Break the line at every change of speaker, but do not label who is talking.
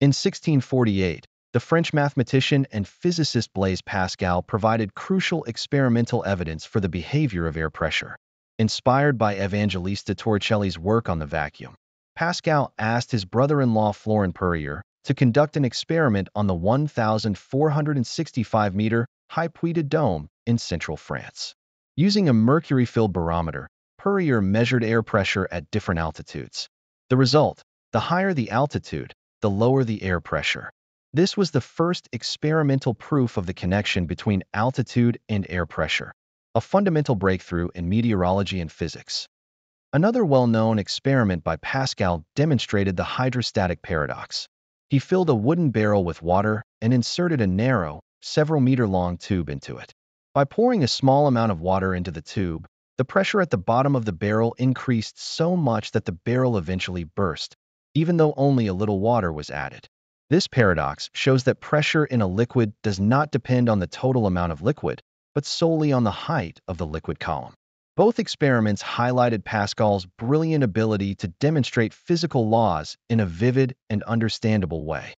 In 1648, the French mathematician and physicist Blaise Pascal provided crucial experimental evidence for the behavior of air pressure. Inspired by Evangelista Torricelli's work on the vacuum, Pascal asked his brother-in-law Florent Périer to conduct an experiment on the 1,465-meter high Puy Dome in central France. Using a mercury-filled barometer, Périer measured air pressure at different altitudes. The result, the higher the altitude, the lower the air pressure. This was the first experimental proof of the connection between altitude and air pressure, a fundamental breakthrough in meteorology and physics. Another well-known experiment by Pascal demonstrated the hydrostatic paradox. He filled a wooden barrel with water and inserted a narrow, several meter long tube into it. By pouring a small amount of water into the tube, the pressure at the bottom of the barrel increased so much that the barrel eventually burst, even though only a little water was added. This paradox shows that pressure in a liquid does not depend on the total amount of liquid, but solely on the height of the liquid column. Both experiments highlighted Pascal's brilliant ability to demonstrate physical laws in a vivid and understandable way.